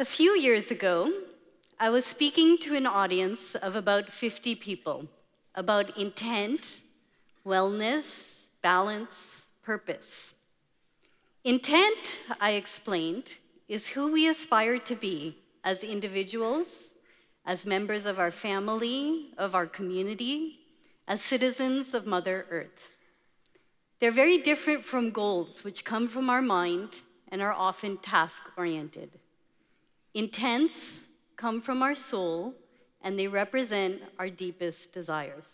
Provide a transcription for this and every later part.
A few years ago, I was speaking to an audience of about 50 people about intent, wellness, balance, purpose. Intent, I explained, is who we aspire to be as individuals, as members of our family, of our community, as citizens of Mother Earth. They're very different from goals, which come from our mind and are often task oriented. Intents come from our soul, and they represent our deepest desires.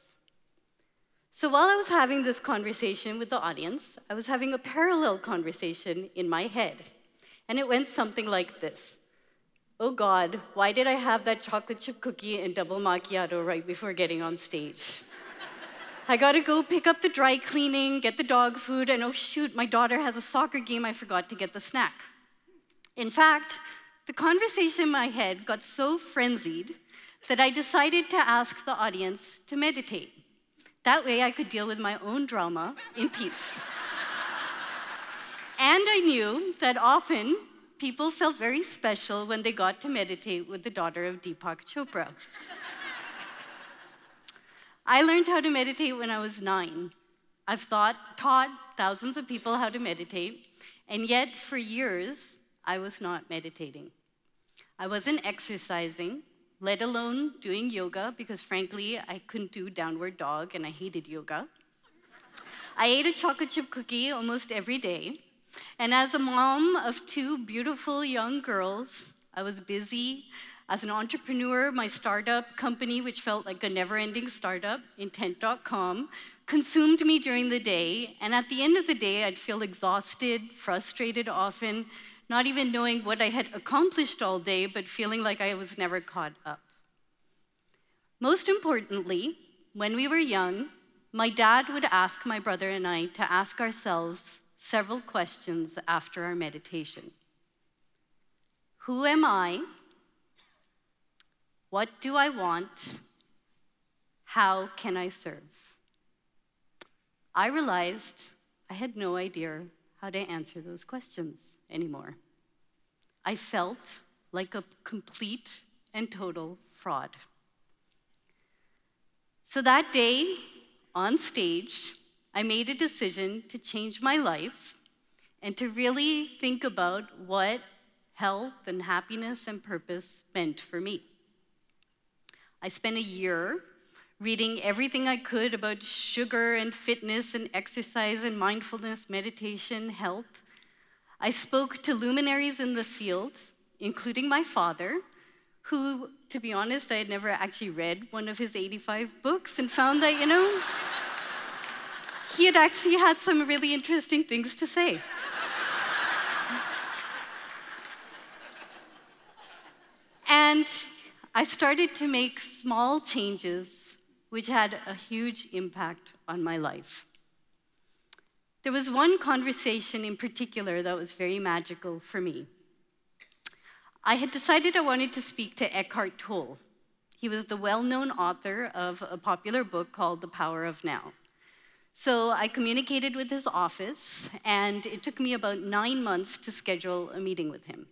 So while I was having this conversation with the audience, I was having a parallel conversation in my head. And it went something like this Oh God, why did I have that chocolate chip cookie and double macchiato right before getting on stage? I gotta go pick up the dry cleaning, get the dog food, and oh shoot, my daughter has a soccer game, I forgot to get the snack. In fact, the conversation in my head got so frenzied that I decided to ask the audience to meditate. That way I could deal with my own drama in peace. and I knew that often people felt very special when they got to meditate with the daughter of Deepak Chopra. I learned how to meditate when I was nine. I've thought, taught thousands of people how to meditate, and yet for years, I was not meditating. I wasn't exercising, let alone doing yoga, because frankly, I couldn't do downward dog and I hated yoga. I ate a chocolate chip cookie almost every day. And as a mom of two beautiful young girls, I was busy. As an entrepreneur, my startup company, which felt like a never ending startup, intent.com, consumed me during the day. And at the end of the day, I'd feel exhausted, frustrated often, not even knowing what I had accomplished all day, but feeling like I was never caught up. Most importantly, when we were young, my dad would ask my brother and I to ask ourselves several questions after our meditation Who am I? What do I want? How can I serve? I realized I had no idea how to answer those questions anymore. I felt like a complete and total fraud. So that day, on stage, I made a decision to change my life and to really think about what health and happiness and purpose meant for me. I spent a year reading everything I could about sugar and fitness and exercise and mindfulness, meditation, health. I spoke to luminaries in the field, including my father, who, to be honest, I had never actually read one of his 85 books and found that, you know, he had actually had some really interesting things to say. and I started to make small changes which had a huge impact on my life. There was one conversation in particular that was very magical for me. I had decided I wanted to speak to Eckhart Tolle. He was the well known author of a popular book called The Power of Now. So I communicated with his office, and it took me about nine months to schedule a meeting with him.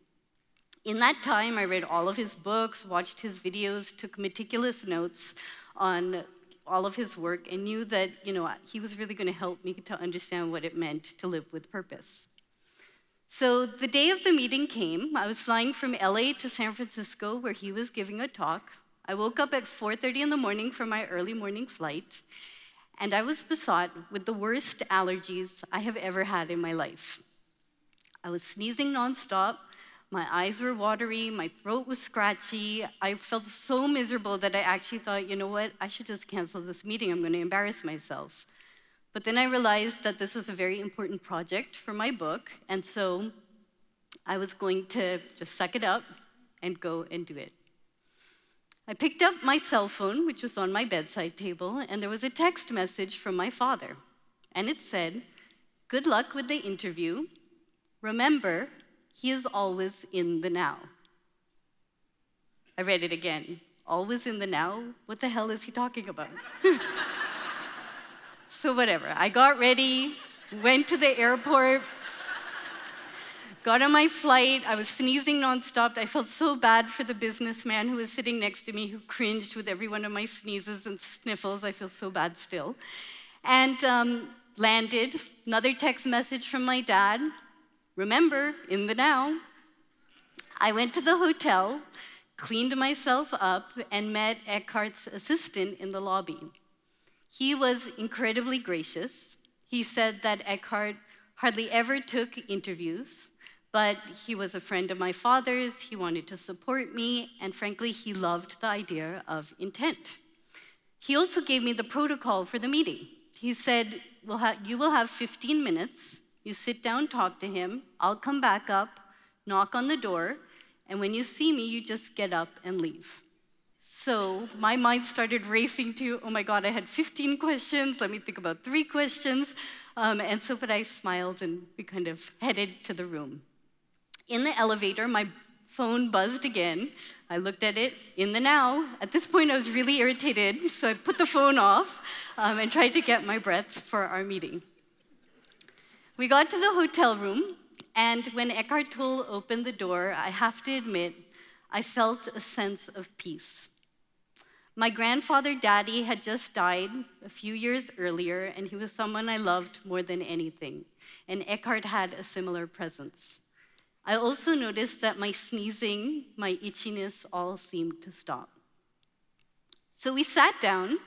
In that time, I read all of his books, watched his videos, took meticulous notes on all of his work, and knew that you know, he was really going to help me to understand what it meant to live with purpose. So the day of the meeting came. I was flying from LA to San Francisco where he was giving a talk. I woke up at 4:30 in the morning for my early morning flight, and I was besought with the worst allergies I have ever had in my life. I was sneezing nonstop. My eyes were watery, my throat was scratchy. I felt so miserable that I actually thought, you know what, I should just cancel this meeting. I'm going to embarrass myself. But then I realized that this was a very important project for my book, and so I was going to just suck it up and go and do it. I picked up my cell phone, which was on my bedside table, and there was a text message from my father. And it said, Good luck with the interview. Remember, he is always in the now. I read it again. Always in the now? What the hell is he talking about? So, whatever. I got ready, went to the airport, got on my flight. I was sneezing nonstop. I felt so bad for the businessman who was sitting next to me who cringed with every one of my sneezes and sniffles. I feel so bad still. And um, landed. Another text message from my dad. Remember, in the now. I went to the hotel, cleaned myself up, and met Eckhart's assistant in the lobby. He was incredibly gracious. He said that Eckhart hardly ever took interviews, but he was a friend of my father's, he wanted to support me, and frankly, he loved the idea of intent. He also gave me the protocol for the meeting. He said, we'll You will have 15 minutes. You sit down, talk to him. I'll come back up, knock on the door, and when you see me, you just get up and leave. So my mind started racing to, oh my God, I had 15 questions. Let me think about three questions. Um, and so, but I smiled and we kind of headed to the room. In the elevator, my phone buzzed again. I looked at it in the now. At this point, I was really irritated, so I put the phone off um, and tried to get my breath for our meeting. We got to the hotel room, and when Eckhart Tolle opened the door, I have to admit, I felt a sense of peace. My grandfather, Daddy, had just died a few years earlier, and he was someone I loved more than anything. And Eckhart had a similar presence. I also noticed that my sneezing, my itchiness all seemed to stop. So we sat down.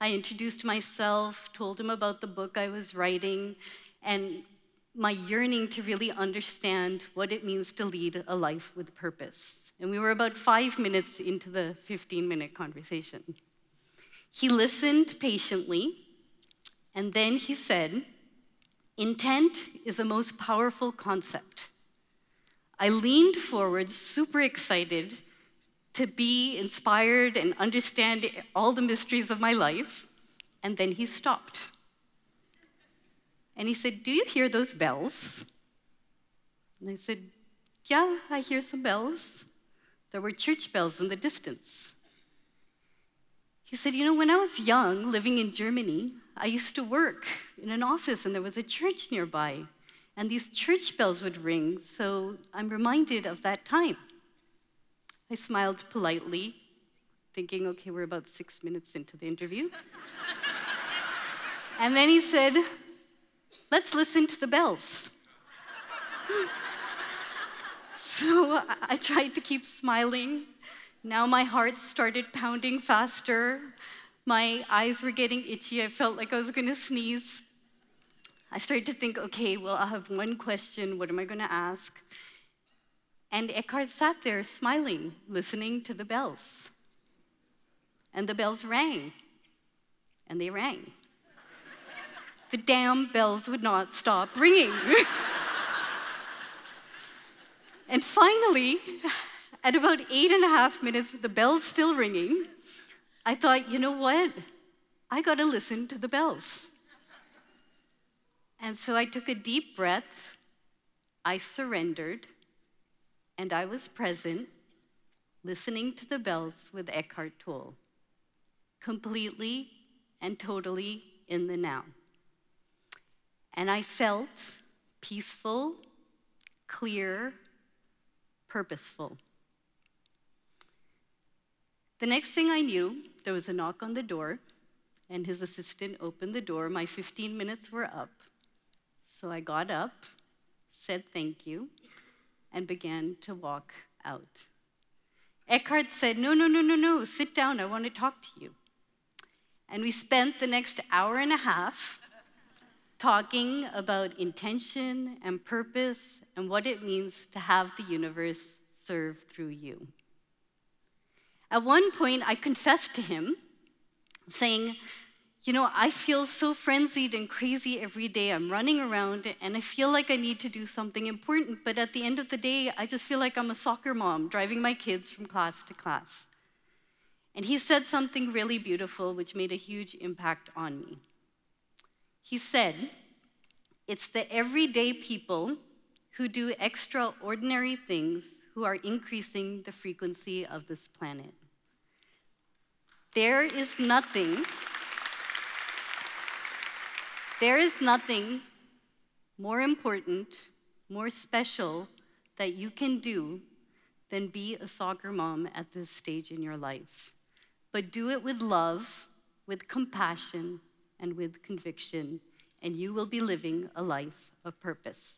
I introduced myself, told him about the book I was writing, and my yearning to really understand what it means to lead a life with purpose. And we were about five minutes into the 15 minute conversation. He listened patiently, and then he said, Intent is a most powerful concept. I leaned forward, super excited to be inspired and understand all the mysteries of my life, and then he stopped. And he said, Do you hear those bells? And I said, Yeah, I hear some bells. There were church bells in the distance. He said, You know, when I was young, living in Germany, I used to work in an office and there was a church nearby. And these church bells would ring, so I'm reminded of that time. I smiled politely, thinking, okay, we're about six minutes into the interview. and then he said, let's listen to the bells. So I tried to keep smiling. Now my heart started pounding faster. My eyes were getting itchy. I felt like I was going to sneeze. I started to think, okay, well, I have one question. What am I going to ask? And Eckhart sat there smiling, listening to the bells. And the bells rang. And they rang. The damn bells would not stop ringing. And finally, at about eight and a half minutes with the bells still ringing, I thought, you know what? I got to listen to the bells. And so I took a deep breath, I surrendered, and I was present, listening to the bells with Eckhart Tolle, completely and totally in the now. And I felt peaceful, clear, purposeful. The next thing I knew, there was a knock on the door, and his assistant opened the door. My 15 minutes were up. So I got up, said thank you, and began to walk out. Eckhart said, No, no, no, no, no, sit down, I want to talk to you. And we spent the next hour and a half talking about intention and purpose and what it means to have the universe serve through you. At one point, I confessed to him, saying, You know, I feel so frenzied and crazy every day. I'm running around and I feel like I need to do something important, but at the end of the day, I just feel like I'm a soccer mom driving my kids from class to class. And he said something really beautiful, which made a huge impact on me. He said, It's the everyday people who do extraordinary things who are increasing the frequency of this planet. There is nothing, there is nothing more important, more special, that you can do than be a soccer mom at this stage in your life. But do it with love, with compassion, and with conviction, and you will be living a life of purpose.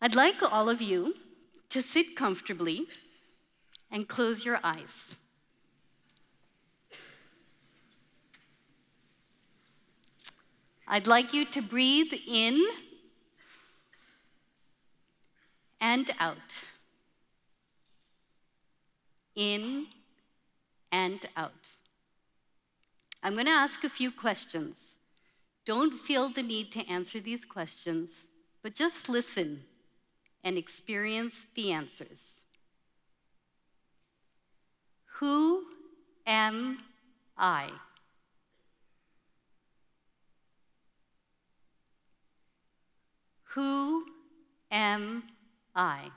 I'd like all of you to sit comfortably and close your eyes. I'd like you to breathe in and out. In and out. I'm going to ask a few questions. Don't feel the need to answer these questions, but just listen and experience the answers. Who am I? Who am I?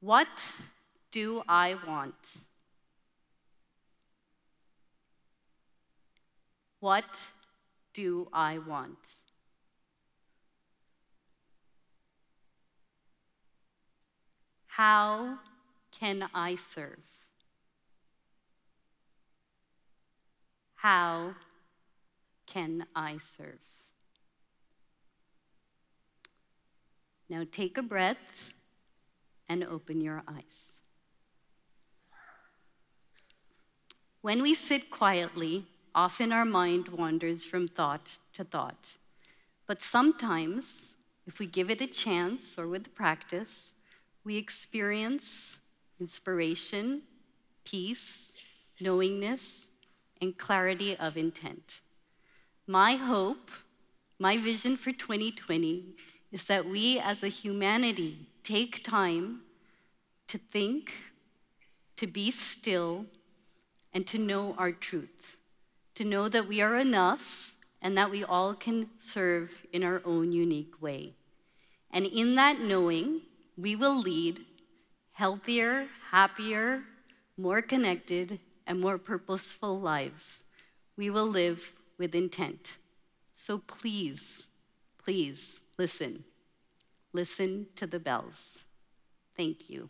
What do I want? What do I want? How can I serve? How can I serve? Now take a breath and open your eyes. When we sit quietly, often our mind wanders from thought to thought. But sometimes, if we give it a chance or with practice, we experience inspiration, peace, knowingness, and clarity of intent. My hope, my vision for 2020 is that we as a humanity take time to think, to be still, and to know our truth, to know that we are enough and that we all can serve in our own unique way. And in that knowing, we will lead healthier, happier, more connected, and more purposeful lives. We will live with intent. So please, please listen. Listen to the bells. Thank you.